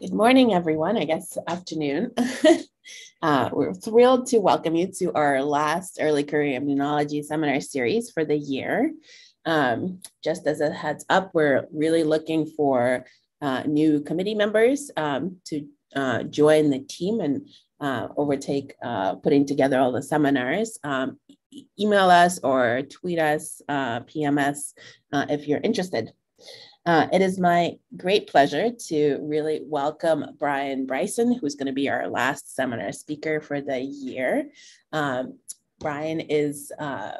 Good morning, everyone. I guess afternoon. uh, we're thrilled to welcome you to our last early career immunology seminar series for the year. Um, just as a heads up, we're really looking for uh, new committee members um, to uh, join the team and uh, overtake uh, putting together all the seminars. Um, e email us or tweet us, uh, PMS if you're interested. Uh, it is my great pleasure to really welcome Brian Bryson, who's going to be our last seminar speaker for the year. Um, Brian is, uh,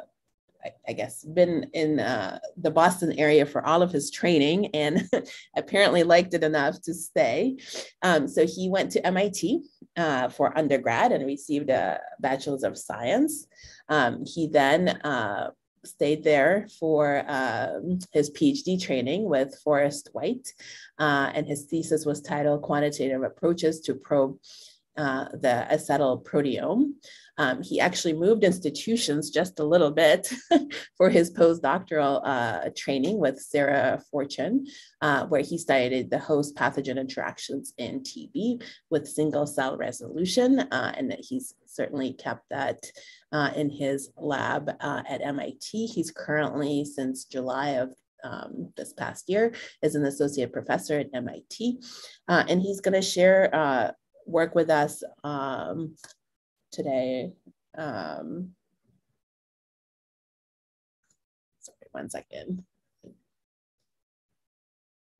I, I, guess, been in uh, the Boston area for all of his training and apparently liked it enough to stay. Um, so he went to MIT uh, for undergrad and received a Bachelor's of Science. Um, he then uh, stayed there for um, his PhD training with Forrest White, uh, and his thesis was titled Quantitative Approaches to Probe uh, the Acetyl Proteome. Um, he actually moved institutions just a little bit for his postdoctoral uh, training with Sarah Fortune, uh, where he studied the host pathogen interactions in TB with single cell resolution, uh, and he's certainly kept that uh, in his lab uh, at MIT. He's currently, since July of um, this past year, is an associate professor at MIT, uh, and he's going to share work with us um, today. Um, sorry, one second.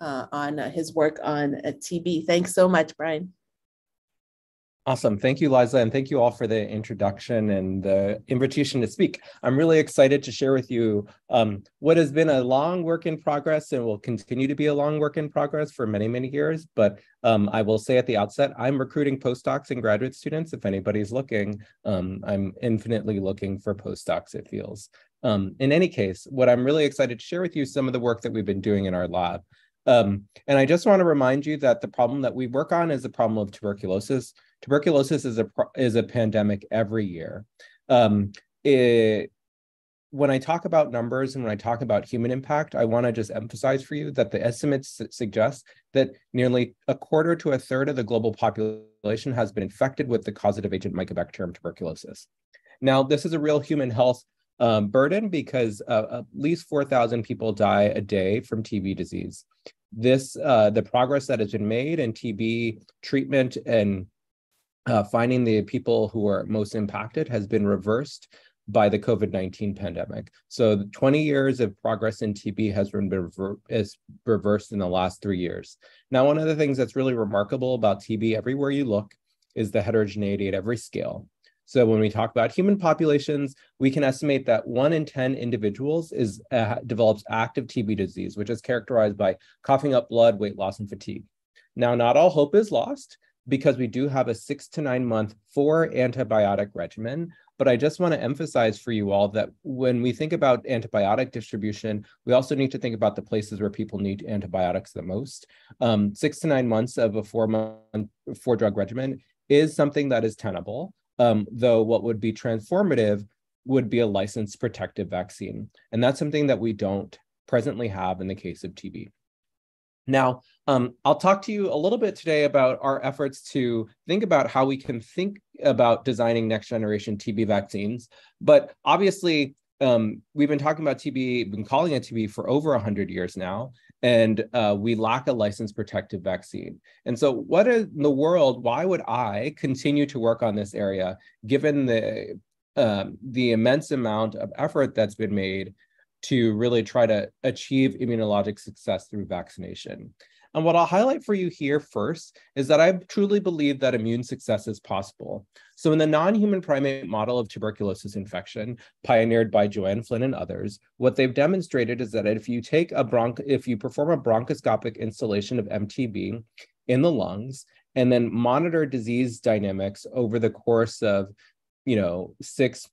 Uh, on uh, his work on uh, TB. Thanks so much, Brian. Awesome. Thank you, Liza, and thank you all for the introduction and the invitation to speak. I'm really excited to share with you um, what has been a long work in progress and will continue to be a long work in progress for many, many years. But um, I will say at the outset, I'm recruiting postdocs and graduate students. If anybody's looking, um, I'm infinitely looking for postdocs, it feels. Um, in any case, what I'm really excited to share with you is some of the work that we've been doing in our lab. Um, and I just want to remind you that the problem that we work on is the problem of tuberculosis tuberculosis is a is a pandemic every year. Um, it, when I talk about numbers and when I talk about human impact, I want to just emphasize for you that the estimates suggest that nearly a quarter to a third of the global population has been infected with the causative agent Mycobacterium tuberculosis. Now, this is a real human health um, burden because uh, at least 4,000 people die a day from TB disease. This, uh, the progress that has been made in TB treatment and uh, finding the people who are most impacted has been reversed by the COVID 19 pandemic. So, 20 years of progress in TB has been rever- is reversed in the last three years. Now, one of the things that's really remarkable about TB everywhere you look is the heterogeneity at every scale. So, when we talk about human populations, we can estimate that one in 10 individuals is uh, develops active TB disease, which is characterized by coughing up blood, weight loss, and fatigue. Now, not all hope is lost because we do have a six to nine month four antibiotic regimen. But I just want to emphasize for you all that when we think about antibiotic distribution, we also need to think about the places where people need antibiotics the most. Um, six to nine months of a four month, four drug regimen is something that is tenable, um, though what would be transformative would be a licensed protective vaccine. And that's something that we don't presently have in the case of TB. Now, um, I'll talk to you a little bit today about our efforts to think about how we can think about designing next generation TB vaccines. But obviously, um, we've been talking about TB, been calling it TB for over 100 years now, and uh, we lack a licensed protective vaccine. And so, what in the world, why would I continue to work on this area given the um, the immense amount of effort that's been made to really try to achieve immunologic success through vaccination. And what I'll highlight for you here first is that I truly believe that immune success is possible. So in the non-human primate model of tuberculosis infection, pioneered by Joanne Flynn and others, what they've demonstrated is that if you take a bronch, if you perform a bronchoscopic installation of MTB in the lungs, and then monitor disease dynamics over the course of, you know, six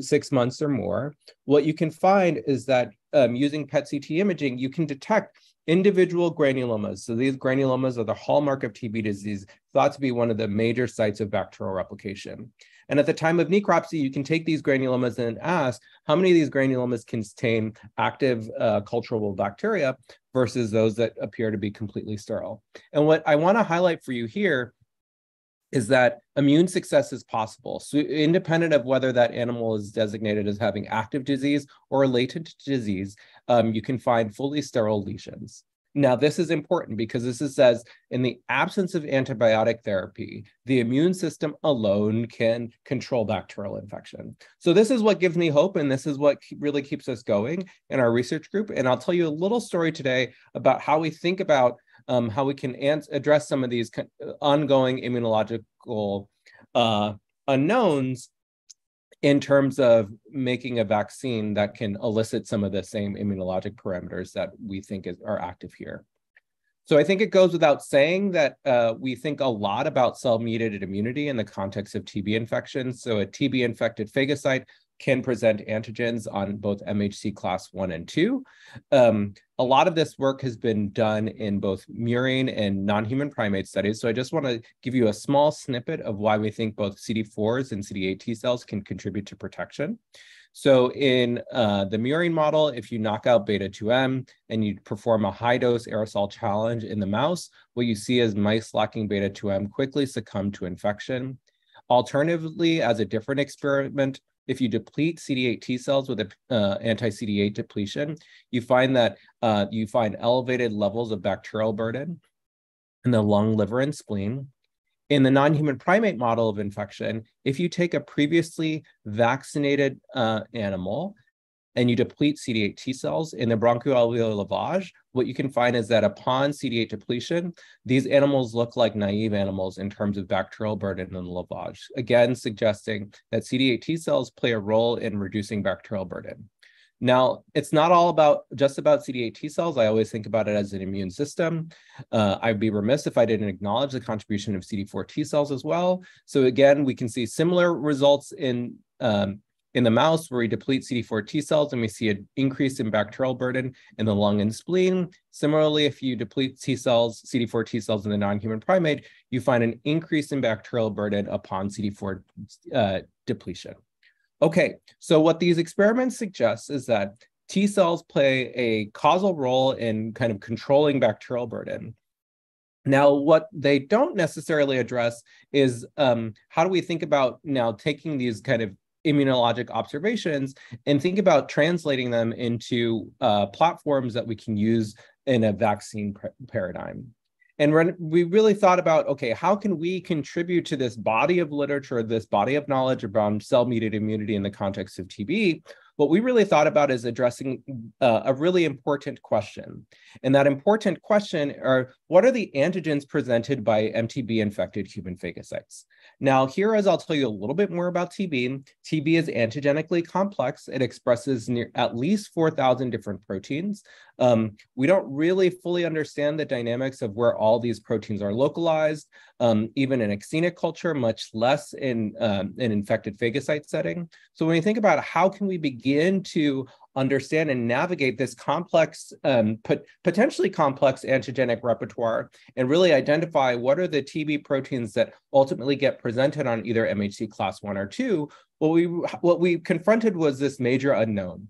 six months or more, what you can find is that um, using PET CT imaging, you can detect individual granulomas. So these granulomas are the hallmark of TB disease, thought to be one of the major sites of bacterial replication. And at the time of necropsy, you can take these granulomas and ask how many of these granulomas contain active uh, culturable bacteria versus those that appear to be completely sterile. And what I want to highlight for you here is that immune success is possible. So independent of whether that animal is designated as having active disease or latent disease, um, you can find fully sterile lesions. Now, this is important because this is, says in the absence of antibiotic therapy, the immune system alone can control bacterial infection. So this is what gives me hope, and this is what really keeps us going in our research group. And I'll tell you a little story today about how we think about um, how we can address some of these ongoing immunological uh, unknowns in terms of making a vaccine that can elicit some of the same immunologic parameters that we think is, are active here. So I think it goes without saying that uh, we think a lot about cell-mediated immunity in the context of TB infections. So a TB-infected phagocyte can present antigens on both MHC class one and two. Um, a lot of this work has been done in both murine and non-human primate studies. So I just want to give you a small snippet of why we think both CD4s and CD8 T cells can contribute to protection. So in uh, the murine model, if you knock out beta 2M and you perform a high dose aerosol challenge in the mouse, what you see is mice lacking beta 2M quickly succumb to infection. Alternatively, as a different experiment, if you deplete CD8 T cells with an uh, anti-CD8 depletion, you find that uh, you find elevated levels of bacterial burden in the lung, liver, and spleen. In the non-human primate model of infection, if you take a previously vaccinated uh, animal and you deplete CD8 T cells in the bronchoalveolar lavage, what you can find is that upon CD8 depletion, these animals look like naive animals in terms of bacterial burden in the lavage, again, suggesting that CD8 T cells play a role in reducing bacterial burden. Now, it's not all about just about CD8 T cells. I always think about it as an immune system. Uh, I'd be remiss if I didn't acknowledge the contribution of CD4 T cells as well. So again, we can see similar results in um, in the mouse, where we deplete CD4 T cells and we see an increase in bacterial burden in the lung and spleen. Similarly, if you deplete T cells, CD4 T cells in the non-human primate, you find an increase in bacterial burden upon CD4 uh, depletion. Okay, so what these experiments suggest is that T cells play a causal role in kind of controlling bacterial burden. Now, what they don't necessarily address is um, how do we think about now taking these kind of immunologic observations and think about translating them into uh, platforms that we can use in a vaccine paradigm. And we really thought about, okay, how can we contribute to this body of literature, this body of knowledge around cell-mediated immunity in the context of TB? What we really thought about is addressing uh, a really important question. And that important question are, what are the antigens presented by MTB-infected human phagocytes? Now, here as I'll tell you a little bit more about TB, TB is antigenically complex. It expresses near at least 4,000 different proteins. Um, we don't really fully understand the dynamics of where all these proteins are localized, um, even in exenic culture, much less in um, an infected phagocyte setting. So when you think about how can we begin to understand and navigate this complex, um, pot potentially complex antigenic repertoire and really identify what are the TB proteins that ultimately get presented on either MHC class one or two, what we, what we confronted was this major unknown.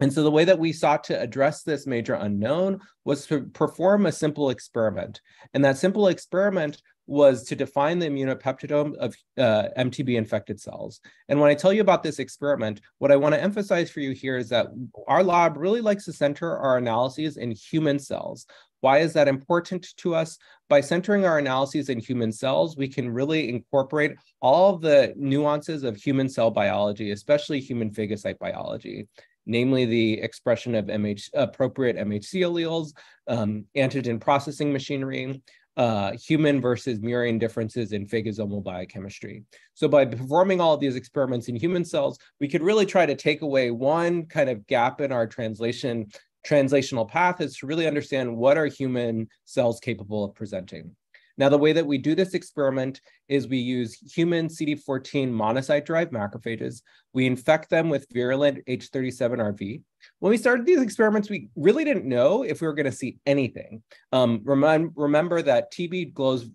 And so the way that we sought to address this major unknown was to perform a simple experiment. And that simple experiment was to define the immunopeptidome of uh, MTB infected cells. And when I tell you about this experiment, what I want to emphasize for you here is that our lab really likes to center our analyses in human cells. Why is that important to us? By centering our analyses in human cells, we can really incorporate all the nuances of human cell biology, especially human phagocyte biology namely the expression of MH, appropriate MHC alleles, um, antigen processing machinery, uh, human versus murine differences in phagosomal biochemistry. So by performing all of these experiments in human cells, we could really try to take away one kind of gap in our translation translational path is to really understand what are human cells capable of presenting. Now, the way that we do this experiment is we use human CD14 monocyte-derived macrophages. We infect them with virulent H37RV. When we started these experiments, we really didn't know if we were going to see anything. Um, remember that TB glows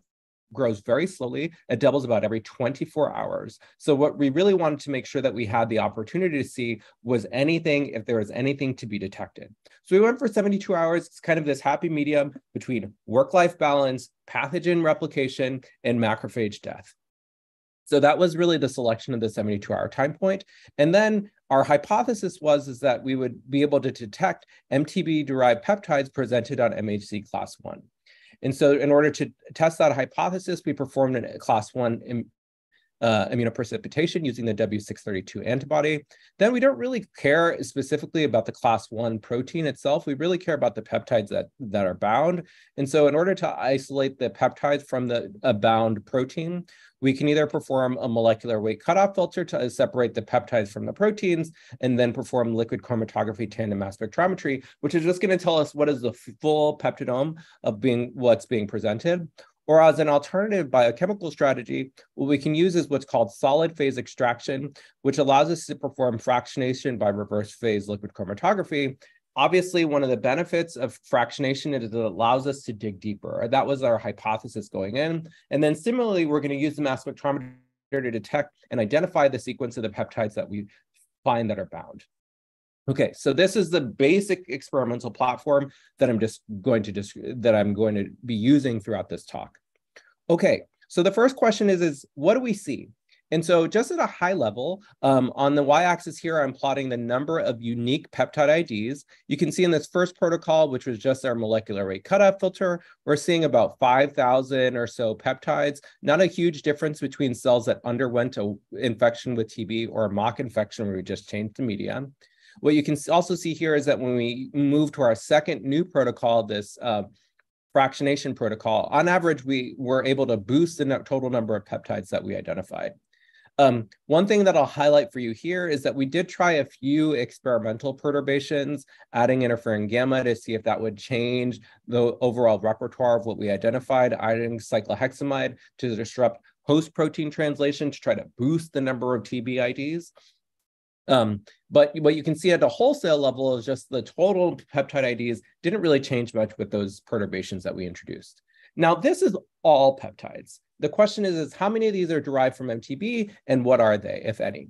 grows very slowly. It doubles about every 24 hours. So what we really wanted to make sure that we had the opportunity to see was anything, if there was anything to be detected. So we went for 72 hours. It's kind of this happy medium between work-life balance, pathogen replication, and macrophage death. So that was really the selection of the 72 hour time point. And then our hypothesis was is that we would be able to detect MTB derived peptides presented on MHC class one. And so in order to test that hypothesis, we performed a class one uh, immunoprecipitation using the W632 antibody. Then we don't really care specifically about the class one protein itself. We really care about the peptides that, that are bound. And so in order to isolate the peptides from the bound protein, we can either perform a molecular weight cutoff filter to uh, separate the peptides from the proteins, and then perform liquid chromatography tandem mass spectrometry, which is just going to tell us what is the full peptidome of being what's being presented. Or as an alternative biochemical strategy, what we can use is what's called solid phase extraction, which allows us to perform fractionation by reverse phase liquid chromatography Obviously, one of the benefits of fractionation is it allows us to dig deeper. That was our hypothesis going in. And then similarly, we're going to use the mass spectrometer to detect and identify the sequence of the peptides that we find that are bound. Okay, so this is the basic experimental platform that I'm just going to just that I'm going to be using throughout this talk. Okay, so the first question is, is what do we see? And so just at a high level, um, on the y-axis here, I'm plotting the number of unique peptide IDs. You can see in this first protocol, which was just our molecular weight cutoff filter, we're seeing about 5,000 or so peptides, not a huge difference between cells that underwent an infection with TB or a mock infection where we just changed the media. What you can also see here is that when we move to our second new protocol, this uh, fractionation protocol, on average, we were able to boost the total number of peptides that we identified. Um, one thing that I'll highlight for you here is that we did try a few experimental perturbations, adding interferon gamma to see if that would change the overall repertoire of what we identified, adding cyclohexamide to disrupt host protein translation to try to boost the number of TBIDs. Um, but what you can see at a wholesale level is just the total peptide IDs didn't really change much with those perturbations that we introduced. Now, this is all peptides. The question is, is how many of these are derived from MTB and what are they, if any?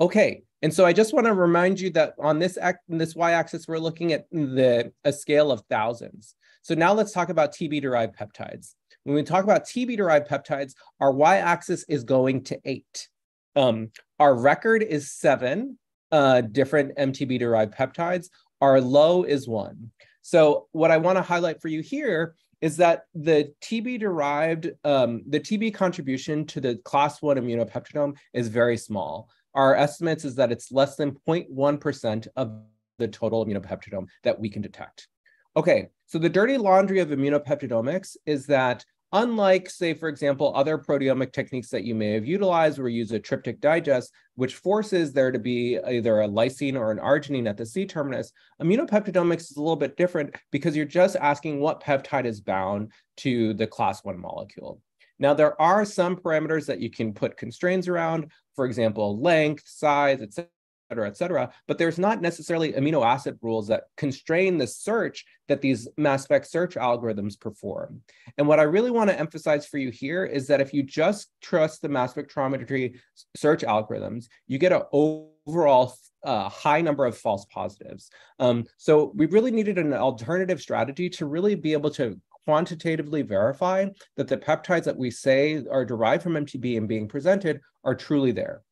Okay, and so I just want to remind you that on this, this y-axis, we're looking at the a scale of thousands. So now let's talk about TB-derived peptides. When we talk about TB-derived peptides, our y-axis is going to eight. Um, our record is seven uh, different MTB-derived peptides. Our low is one. So what I want to highlight for you here is that the TB derived, um, the TB contribution to the class one immunopeptidome is very small. Our estimates is that it's less than 0.1% of the total immunopeptidome that we can detect. Okay, so the dirty laundry of immunopeptidomics is that Unlike, say, for example, other proteomic techniques that you may have utilized where you use a tryptic digest, which forces there to be either a lysine or an arginine at the C terminus, immunopeptidomics is a little bit different because you're just asking what peptide is bound to the class one molecule. Now, there are some parameters that you can put constraints around, for example, length, size, etc cetera, et cetera. But there's not necessarily amino acid rules that constrain the search that these mass spec search algorithms perform. And what I really want to emphasize for you here is that if you just trust the mass spectrometry search algorithms, you get an overall uh, high number of false positives. Um, so we really needed an alternative strategy to really be able to quantitatively verify that the peptides that we say are derived from MTB and being presented are truly there.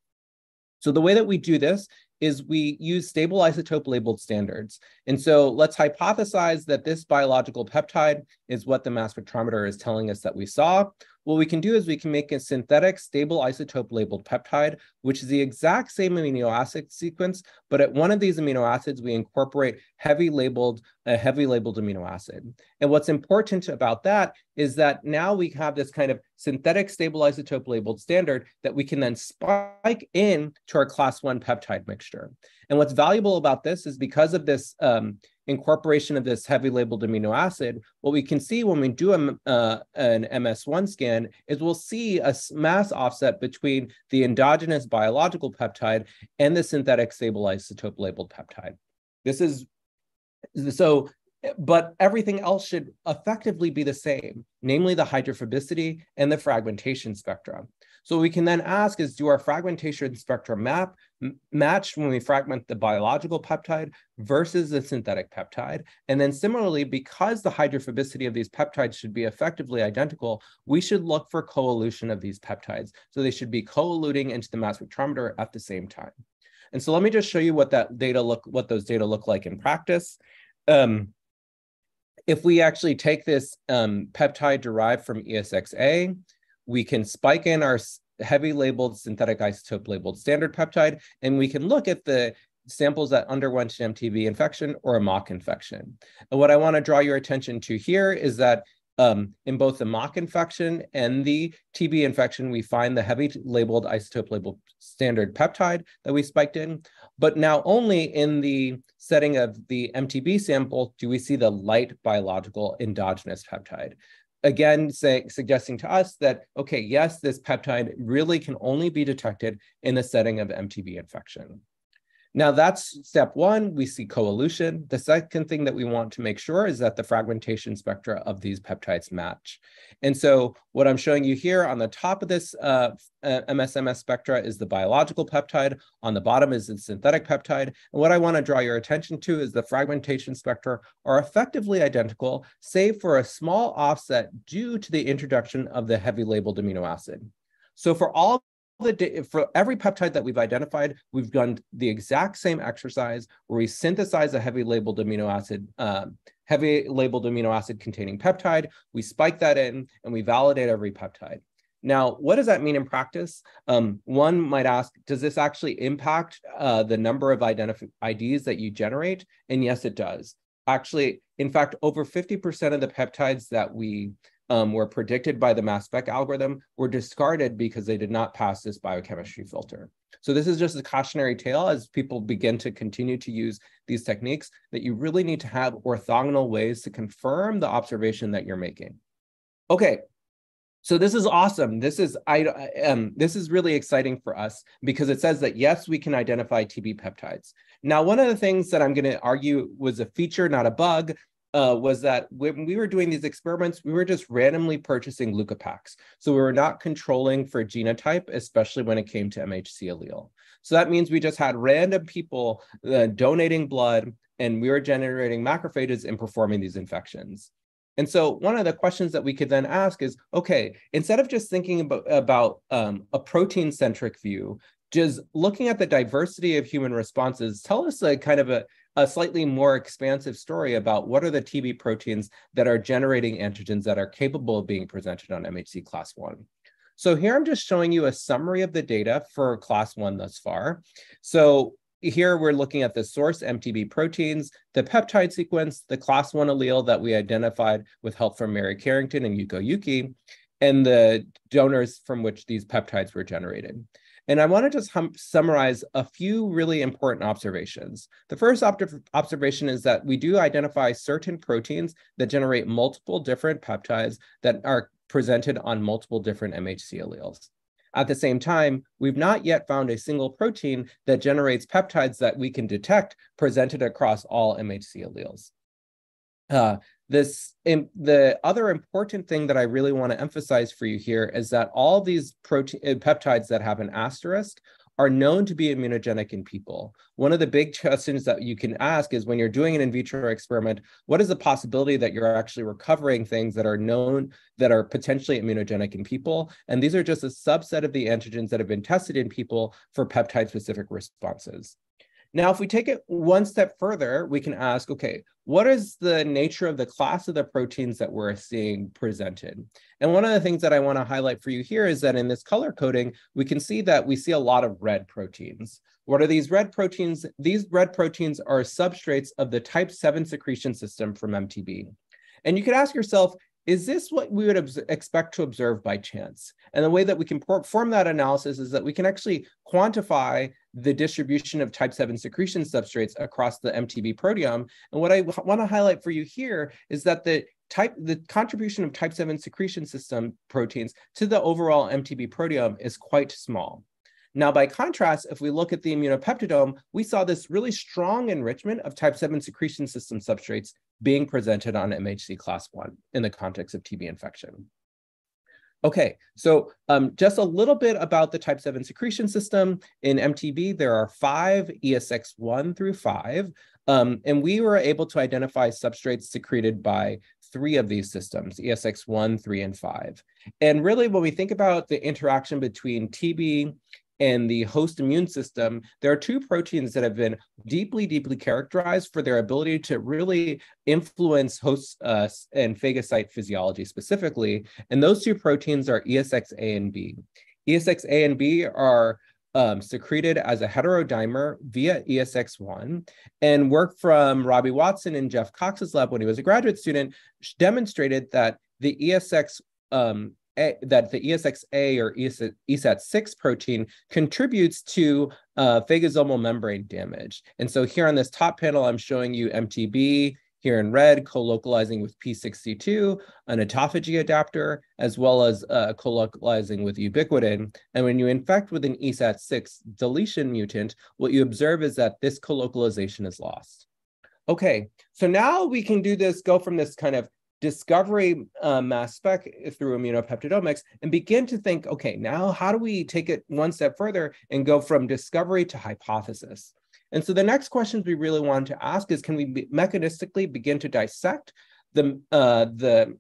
So the way that we do this is we use stable isotope labeled standards. And so let's hypothesize that this biological peptide is what the mass spectrometer is telling us that we saw. What we can do is we can make a synthetic stable isotope labeled peptide, which is the exact same amino acid sequence, but at one of these amino acids, we incorporate heavy labeled, a heavy labeled amino acid. And what's important about that is that now we have this kind of synthetic stable isotope labeled standard that we can then spike in to our class one peptide mixture. And what's valuable about this is because of this um, incorporation of this heavy labeled amino acid, what we can see when we do a, uh, an MS1 scan is we'll see a mass offset between the endogenous biological peptide and the synthetic stable isotope labeled peptide. This is so but everything else should effectively be the same, namely the hydrophobicity and the fragmentation spectra. So we can then ask is do our fragmentation spectra map match when we fragment the biological peptide versus the synthetic peptide? And then similarly, because the hydrophobicity of these peptides should be effectively identical, we should look for coelution of these peptides. So they should be coeluting into the mass spectrometer at the same time. And so let me just show you what that data look, what those data look like in practice. Um, if we actually take this um, peptide derived from ESXA, we can spike in our heavy labeled synthetic isotope labeled standard peptide, and we can look at the samples that underwent an MTB infection or a mock infection. And what I want to draw your attention to here is that um, in both the mock infection and the TB infection, we find the heavy labeled isotope labeled standard peptide that we spiked in. But now only in the setting of the MTB sample do we see the light biological endogenous peptide. Again, say, suggesting to us that, okay, yes, this peptide really can only be detected in the setting of MTB infection. Now that's step one, we see coelution. The second thing that we want to make sure is that the fragmentation spectra of these peptides match. And so what I'm showing you here on the top of this uh, MSMS uh, spectra is the biological peptide. On the bottom is the synthetic peptide. And what I want to draw your attention to is the fragmentation spectra are effectively identical, save for a small offset due to the introduction of the heavy labeled amino acid. So for all the for every peptide that we've identified, we've done the exact same exercise where we synthesize a heavy labeled amino acid, um, heavy labeled amino acid containing peptide. We spike that in and we validate every peptide. Now, what does that mean in practice? Um, one might ask, does this actually impact uh, the number of IDs that you generate? And yes, it does. Actually, in fact, over 50% of the peptides that we um, were predicted by the mass spec algorithm were discarded because they did not pass this biochemistry filter. So this is just a cautionary tale as people begin to continue to use these techniques that you really need to have orthogonal ways to confirm the observation that you're making. Okay, so this is awesome. This is I um this is really exciting for us because it says that yes, we can identify TB peptides. Now, one of the things that I'm going to argue was a feature, not a bug, uh, was that when we were doing these experiments, we were just randomly purchasing leukopaks. So we were not controlling for genotype, especially when it came to MHC allele. So that means we just had random people uh, donating blood and we were generating macrophages and performing these infections. And so one of the questions that we could then ask is, okay, instead of just thinking about, about um, a protein-centric view, just looking at the diversity of human responses, tell us a kind of a a slightly more expansive story about what are the TB proteins that are generating antigens that are capable of being presented on MHC class one. So here I'm just showing you a summary of the data for class one thus far. So here we're looking at the source MTB proteins, the peptide sequence, the class one allele that we identified with help from Mary Carrington and Yuko Yuki, and the donors from which these peptides were generated. And I want to just hum- summarize a few really important observations. The first op- observation is that we do identify certain proteins that generate multiple different peptides that are presented on multiple different MHC alleles. At the same time, we've not yet found a single protein that generates peptides that we can detect presented across all MHC alleles. Uh, this in, the other important thing that I really want to emphasize for you here is that all these protein uh, peptides that have an asterisk are known to be immunogenic in people. One of the big questions that you can ask is when you're doing an in vitro experiment, what is the possibility that you're actually recovering things that are known that are potentially immunogenic in people? And these are just a subset of the antigens that have been tested in people for peptide specific responses. Now, if we take it one step further, we can ask, okay, what is the nature of the class of the proteins that we're seeing presented? And one of the things that I want to highlight for you here is that in this color coding, we can see that we see a lot of red proteins. What are these red proteins? These red proteins are substrates of the type 7 secretion system from MTB. And you could ask yourself, is this what we would expect to observe by chance? And the way that we can perform that analysis is that we can actually quantify the distribution of type 7 secretion substrates across the MTB proteome. And what I want to highlight for you here is that the type the contribution of type 7 secretion system proteins to the overall MTB proteome is quite small. Now, by contrast, if we look at the immunopeptidome, we saw this really strong enrichment of type 7 secretion system substrates being presented on MHC class one in the context of TB infection. Okay, so um, just a little bit about the type 7 secretion system. In MTB, there are five ESX1 through 5, um, and we were able to identify substrates secreted by three of these systems, ESX1, 3, and 5. And really, when we think about the interaction between TB and the host immune system, there are two proteins that have been deeply, deeply characterized for their ability to really influence host uh, and phagocyte physiology specifically. And those two proteins are ESXA and B. ESXA and B are um, secreted as a heterodimer via ESX1 and work from Robbie Watson and Jeff Cox's lab when he was a graduate student demonstrated that the ESX um, a, that the ESXA or ESAT6 protein contributes to uh, phagosomal membrane damage. And so here on this top panel, I'm showing you MTB, here in red, co-localizing with P62, an autophagy adapter, as well as uh, co-localizing with ubiquitin. And when you infect with an ESAT6 deletion mutant, what you observe is that this co-localization is lost. Okay, so now we can do this, go from this kind of discovery mass spec through immunopeptidomics and begin to think, okay, now how do we take it one step further and go from discovery to hypothesis? And so the next questions we really want to ask is, can we be mechanistically begin to dissect the, uh, the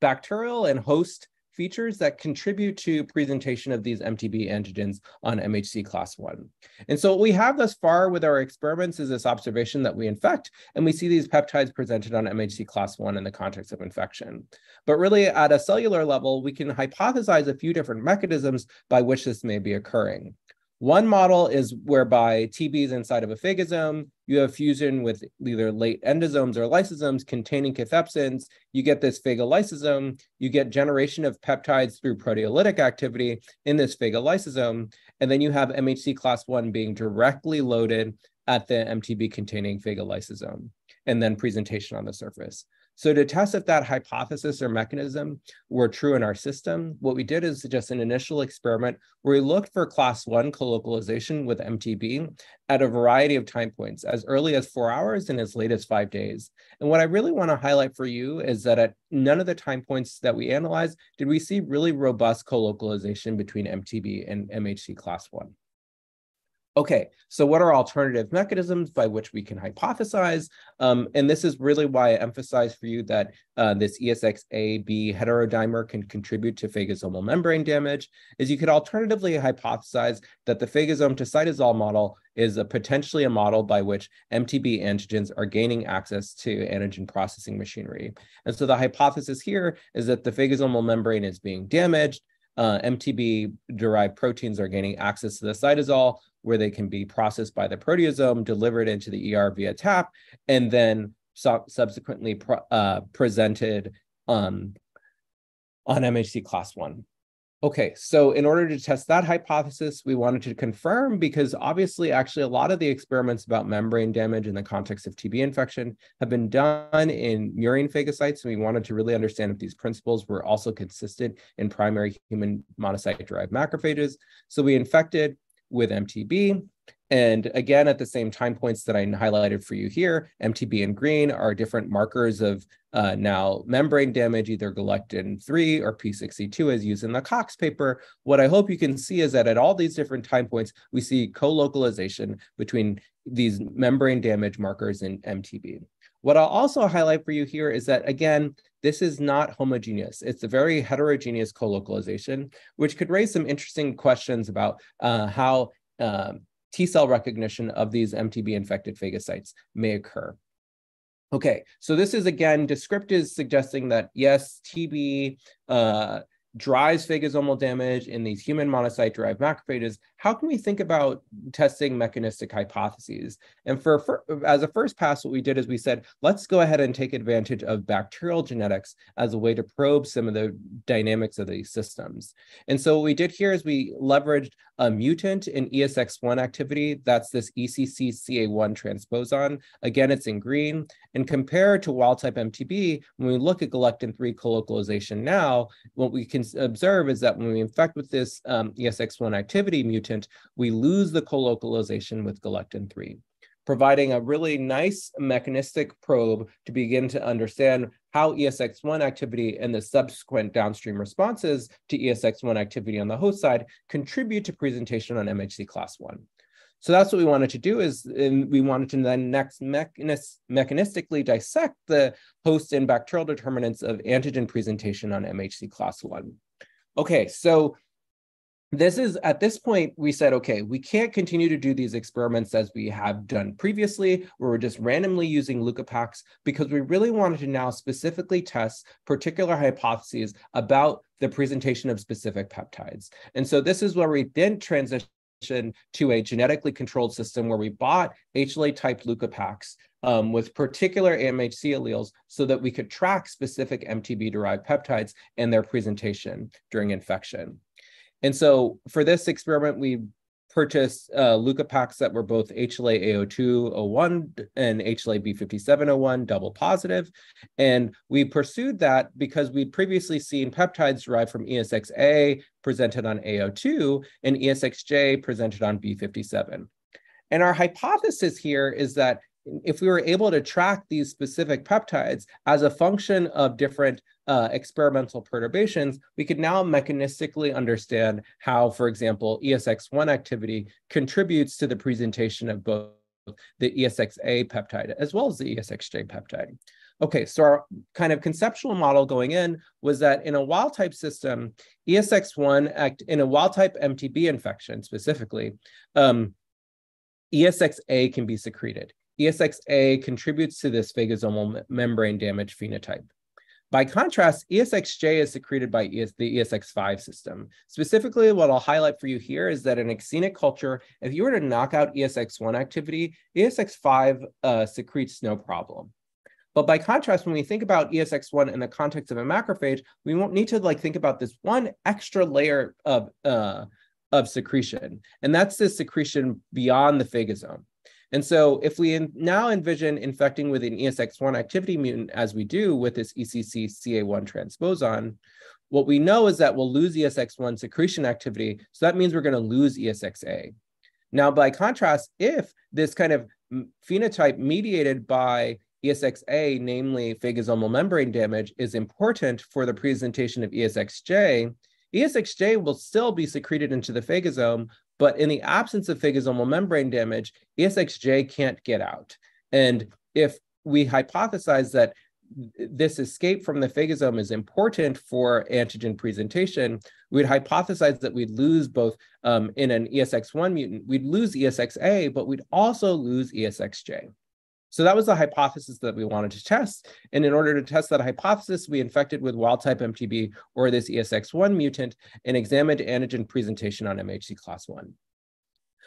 bacterial and host features that contribute to presentation of these MTB antigens on MHC class one. And so what we have thus far with our experiments is this observation that we infect and we see these peptides presented on MHC class one in the context of infection. But really at a cellular level, we can hypothesize a few different mechanisms by which this may be occurring. One model is whereby TB is inside of a phagosome. You have fusion with either late endosomes or lysosomes containing cathepsins. You get this phagolysosome. You get generation of peptides through proteolytic activity in this phagolysosome. And then you have MHC class 1 being directly loaded at the MTB containing phagolysosome and then presentation on the surface. So to test if that hypothesis or mechanism were true in our system, what we did is just an initial experiment where we looked for class one colocalization with MTB at a variety of time points, as early as four hours and as late as five days. And what I really want to highlight for you is that at none of the time points that we analyzed did we see really robust colocalization between MTB and MHC class one. Okay, so what are alternative mechanisms by which we can hypothesize? Um, and this is really why I emphasize for you that uh, this ESXA-B heterodimer can contribute to phagosomal membrane damage, is you could alternatively hypothesize that the phagosome to cytosol model is a potentially a model by which MTB antigens are gaining access to antigen processing machinery. And so the hypothesis here is that the phagosomal membrane is being damaged, uh, MTB derived proteins are gaining access to the cytosol, where they can be processed by the proteasome, delivered into the ER via TAP, and then su- subsequently uh, presented um, on MHC class one. Okay, so in order to test that hypothesis, we wanted to confirm because obviously, actually, a lot of the experiments about membrane damage in the context of TB infection have been done in murine phagocytes. And we wanted to really understand if these principles were also consistent in primary human monocyte derived macrophages. So we infected with MTB. And again, at the same time points that I highlighted for you here, MTB in green are different markers of uh, now membrane damage, either galectin-3 or P62 as used in the Cox paper. What I hope you can see is that at all these different time points, we see co-localization between these membrane damage markers in MTB. What I'll also highlight for you here is that, again, this is not homogeneous. It's a very heterogeneous colocalization, which could raise some interesting questions about uh, how um, T cell recognition of these MTB infected phagocytes may occur. Okay, so this is again descriptive suggesting that yes, TB uh, drives phagosomal damage in these human monocyte derived macrophages, how can we think about testing mechanistic hypotheses? And for, for, as a first pass, what we did is we said, let's go ahead and take advantage of bacterial genetics as a way to probe some of the dynamics of these systems. And so what we did here is we leveraged a mutant in ESX1 activity. That's this ECCCA1 transposon. Again, it's in green. And compared to wild type MTB, when we look at galectin-3 colocalization now, what we can observe is that when we infect with this um, ESX1 activity mutant, we lose the colocalization with galectin-3. providing a really nice mechanistic probe to begin to understand how ESX1 activity and the subsequent downstream responses to ESX1 activity on the host side contribute to presentation on MHC class 1. So that's what we wanted to do is we wanted to then next mechanis mechanistically dissect the host and bacterial determinants of antigen presentation on MHC class 1. Okay, so this is at this point we said okay we can't continue to do these experiments as we have done previously where we're just randomly using leukopacs because we really wanted to now specifically test particular hypotheses about the presentation of specific peptides and so this is where we then transition to a genetically controlled system where we bought HLA type leukopacs um, with particular MHC alleles so that we could track specific MTB derived peptides and their presentation during infection. And so for this experiment, we purchased uh, leukopacs that were both HLA A0201 and HLA B5701 double positive. And we pursued that because we'd previously seen peptides derived from ESXA presented on A02 and ESXJ presented on B57. And our hypothesis here is that if we were able to track these specific peptides as a function of different uh, experimental perturbations, we could now mechanistically understand how, for example, ESX1 activity contributes to the presentation of both the ESXA peptide as well as the ESXJ peptide. Okay, so our kind of conceptual model going in was that in a wild type system, ESX1 act in a wild type MTB infection specifically, um, ESXA can be secreted. ESXA contributes to this phagosomal membrane damage phenotype. By contrast, ESXJ is secreted by ES, the ESX5 system. Specifically, what I'll highlight for you here is that in a xenic culture, if you were to knock out ESX1 activity, ESX5 uh, secretes no problem. But by contrast, when we think about ESX1 in the context of a macrophage, we won't need to like think about this one extra layer of, uh, of secretion. And that's the secretion beyond the phagosome. And so if we now envision infecting with an ESX1 activity mutant as we do with this ECC CA1 transposon, what we know is that we'll lose ESX1 secretion activity. So that means we're going to lose ESXA. Now, by contrast, if this kind of phenotype mediated by ESXA, namely phagosomal membrane damage, is important for the presentation of ESXJ, ESXJ will still be secreted into the phagosome, but in the absence of phagosomal membrane damage, ESXJ can't get out. And if we hypothesize that this escape from the phagosome is important for antigen presentation, we'd hypothesize that we'd lose both um, in an ESX1 mutant, we'd lose ESXA, but we'd also lose ESXJ. So that was the hypothesis that we wanted to test. And in order to test that hypothesis, we infected with wild type MTB or this ESX1 mutant and examined antigen presentation on MHC class 1.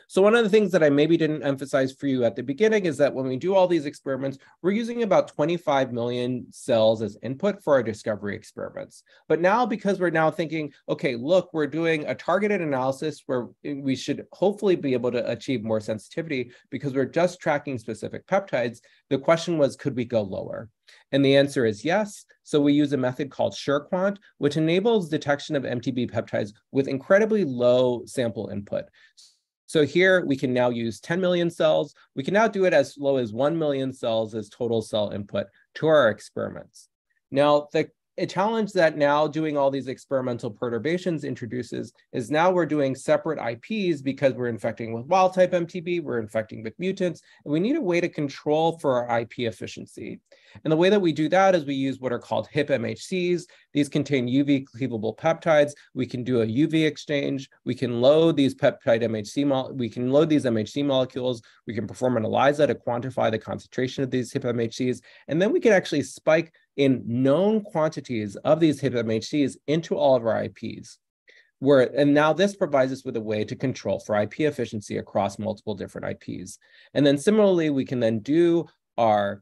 So one of the things that I maybe didn't emphasize for you at the beginning is that when we do all these experiments, we're using about 25 million cells as input for our discovery experiments. But now, because we're now thinking, okay, look, we're doing a targeted analysis where we should hopefully be able to achieve more sensitivity because we're just tracking specific peptides, the question was, could we go lower? And the answer is yes. So we use a method called SureQuant, which enables detection of MTB peptides with incredibly low sample input. So here we can now use 10 million cells. We can now do it as low as 1 million cells as total cell input to our experiments. Now, the a challenge that now doing all these experimental perturbations introduces is now we're doing separate IPs because we're infecting with wild type MTB, we're infecting with mutants, and we need a way to control for our IP efficiency. And the way that we do that is we use what are called HIP MHCs. These contain UV cleavable peptides. We can do a UV exchange. We can load these peptide MHC, we can load these MHC molecules. We can perform an ELISA to quantify the concentration of these HIP MHCs. And then we can actually spike in known quantities of these HIP MHCs into all of our IPs. Where, and now this provides us with a way to control for IP efficiency across multiple different IPs. And then similarly, we can then do our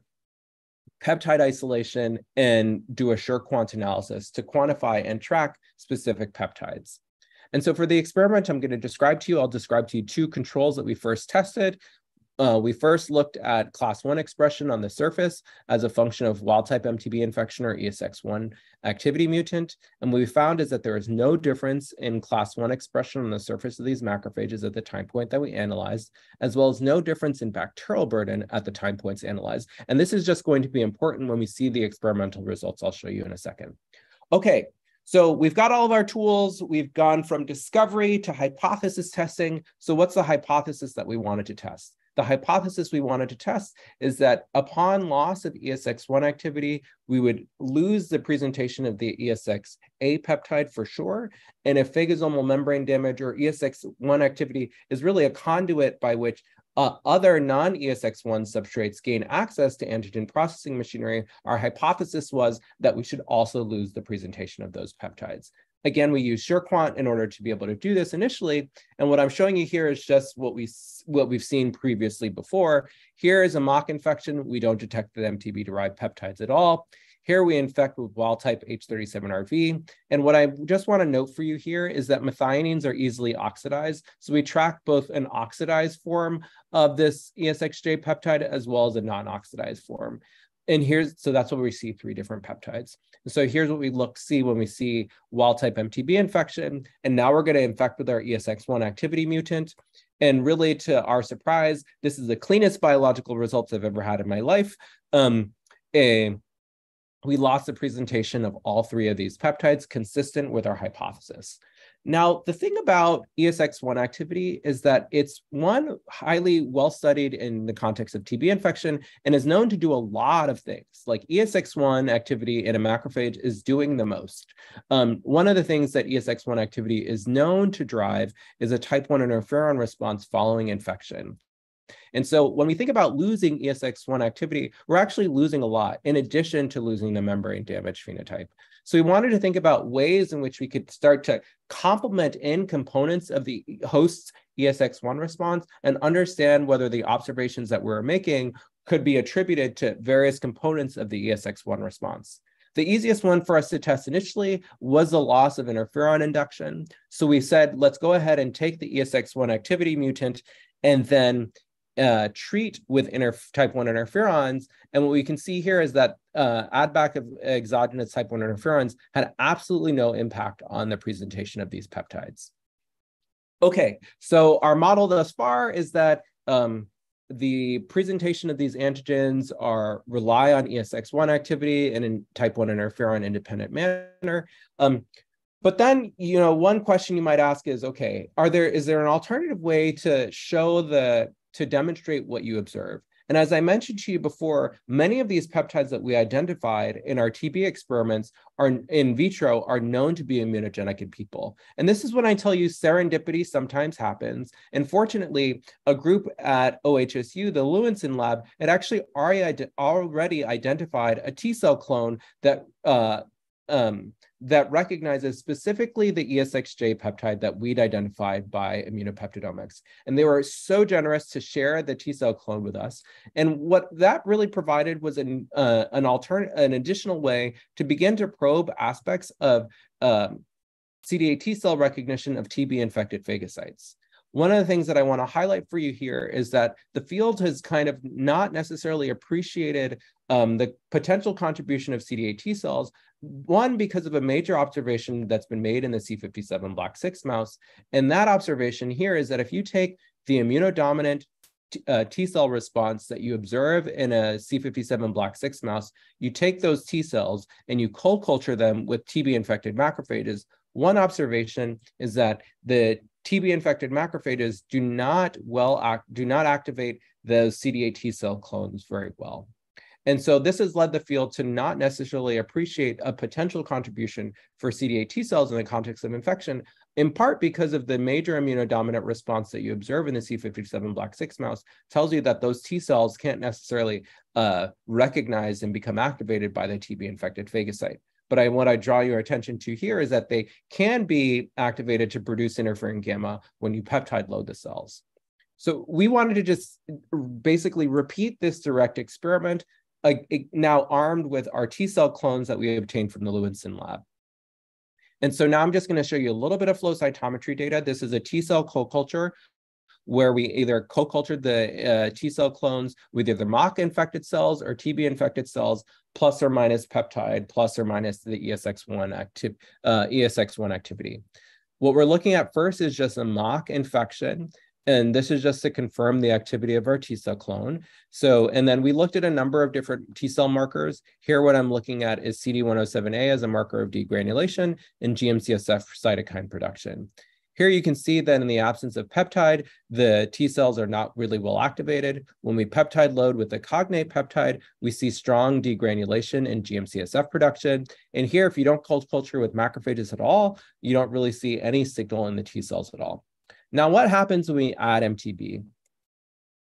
peptide isolation and do a sure quant analysis to quantify and track specific peptides. And so for the experiment I'm going to describe to you, I'll describe to you two controls that we first tested. Uh, we first looked at class one expression on the surface as a function of wild type MTB infection or ESX1 activity mutant. And what we found is that there is no difference in class one expression on the surface of these macrophages at the time point that we analyzed, as well as no difference in bacterial burden at the time points analyzed. And this is just going to be important when we see the experimental results I'll show you in a second. Okay, so we've got all of our tools. We've gone from discovery to hypothesis testing. So what's the hypothesis that we wanted to test? The hypothesis we wanted to test is that upon loss of ESX1 activity, we would lose the presentation of the ESX-A peptide for sure. And if phagosomal membrane damage or ESX1 activity is really a conduit by which uh, other non-ESX1 substrates gain access to antigen processing machinery, our hypothesis was that we should also lose the presentation of those peptides. Again, we use SureQuant in order to be able to do this initially. And what I'm showing you here is just what, we, what we've seen previously before. Here is a mock infection. We don't detect the MTB-derived peptides at all. Here we infect with wild type H37RV. And what I just want to note for you here is that methionines are easily oxidized. So we track both an oxidized form of this ESXJ peptide as well as a non-oxidized form and here's so that's what we see three different peptides. So here's what we look see when we see wild type MTB infection. And now we're going to infect with our ESX1 activity mutant. And really, to our surprise, this is the cleanest biological results I've ever had in my life. Um, a, we lost the presentation of all three of these peptides consistent with our hypothesis. Now, the thing about ESX1 activity is that it's one highly well studied in the context of TB infection and is known to do a lot of things. Like ESX1 activity in a macrophage is doing the most. Um, one of the things that ESX1 activity is known to drive is a type 1 interferon response following infection. And so when we think about losing ESX1 activity, we're actually losing a lot in addition to losing the membrane damage phenotype. So we wanted to think about ways in which we could start to complement in components of the host's ESX1 response and understand whether the observations that we're making could be attributed to various components of the ESX1 response. The easiest one for us to test initially was the loss of interferon induction. So we said, let's go ahead and take the ESX1 activity mutant and then uh, treat with inter type 1 interferons. And what we can see here is that uh, add back of exogenous type 1 interferons had absolutely no impact on the presentation of these peptides. Okay, so our model thus far is that um, the presentation of these antigens are rely on ESX1 activity and in type 1 interferon independent manner. Um, but then, you know, one question you might ask is, okay, are there is there an alternative way to show the to demonstrate what you observe. And as I mentioned to you before, many of these peptides that we identified in our TB experiments are in vitro are known to be immunogenic in people. And this is when I tell you serendipity sometimes happens. And fortunately, a group at OHSU, the Lewenson lab, had actually already identified a T cell clone that uh, um, that recognizes specifically the ESXJ peptide that we'd identified by immunopeptidomics. And they were so generous to share the T cell clone with us. And what that really provided was an, uh, an alternate, an additional way to begin to probe aspects of um, CD8 T cell recognition of TB infected phagocytes. One of the things that I want to highlight for you here is that the field has kind of not necessarily appreciated um, the potential contribution of CD8 T cells, one, because of a major observation that's been made in the C57 Black 6 mouse. And that observation here is that if you take the immunodominant uh, T cell response that you observe in a C57 Black 6 mouse, you take those T cells and you cold culture them with TB infected macrophages. One observation is that the TB infected macrophages do not well act, do not activate those CD8 T cell clones very well. And so this has led the field to not necessarily appreciate a potential contribution for CD8 T cells in the context of infection, in part because of the major immunodominant response that you observe in the C57 Black 6 mouse tells you that those T cells can't necessarily uh, recognize and become activated by the TB infected phagocyte. But I, what I draw your attention to here is that they can be activated to produce interferon gamma when you peptide load the cells. So we wanted to just basically repeat this direct experiment uh, now armed with our T cell clones that we obtained from the Lewenson lab. And so now I'm just going to show you a little bit of flow cytometry data. This is a T cell co-culture where we either co-cultured the uh, T cell clones with either mock infected cells or TB infected cells, plus or minus peptide, plus or minus the ESX1 active uh, ESX1 activity. What we're looking at first is just a mock infection. And this is just to confirm the activity of our T cell clone. So, and then we looked at a number of different T cell markers. Here, what I'm looking at is CD107A as a marker of degranulation and GM-CSF cytokine production. Here you can see that in the absence of peptide, the T cells are not really well activated. When we peptide load with the cognate peptide, we see strong degranulation and GM-CSF production. And here, if you don't culture with macrophages at all, you don't really see any signal in the T cells at all. Now, what happens when we add MTB?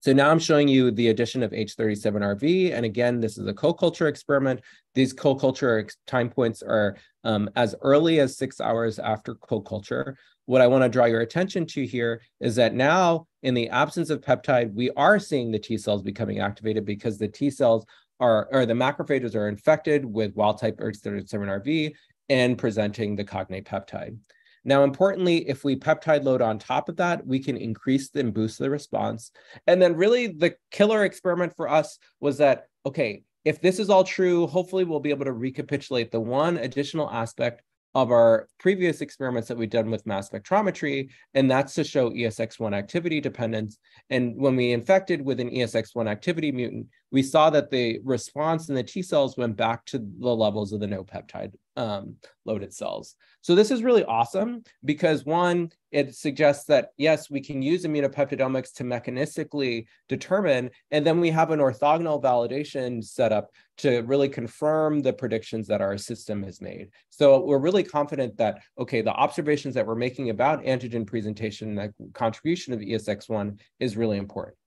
So now I'm showing you the addition of H37RV. And again, this is a co-culture experiment. These co-culture time points are um, as early as six hours after co-culture. What I want to draw your attention to here is that now, in the absence of peptide, we are seeing the T cells becoming activated because the T cells are, or the macrophages are infected with wild type H37RV and presenting the cognate peptide. Now, importantly, if we peptide load on top of that, we can increase and boost the response. And then really the killer experiment for us was that, okay, if this is all true, hopefully we'll be able to recapitulate the one additional aspect of our previous experiments that we've done with mass spectrometry, and that's to show ESX1 activity dependence. And when we infected with an ESX1 activity mutant, we saw that the response in the T cells went back to the levels of the no peptide um, loaded cells. So this is really awesome because one, it suggests that yes, we can use immunopeptidomics to mechanistically determine, and then we have an orthogonal validation setup to really confirm the predictions that our system has made. So we're really confident that, okay, the observations that we're making about antigen presentation and the contribution of ESX1 is really important.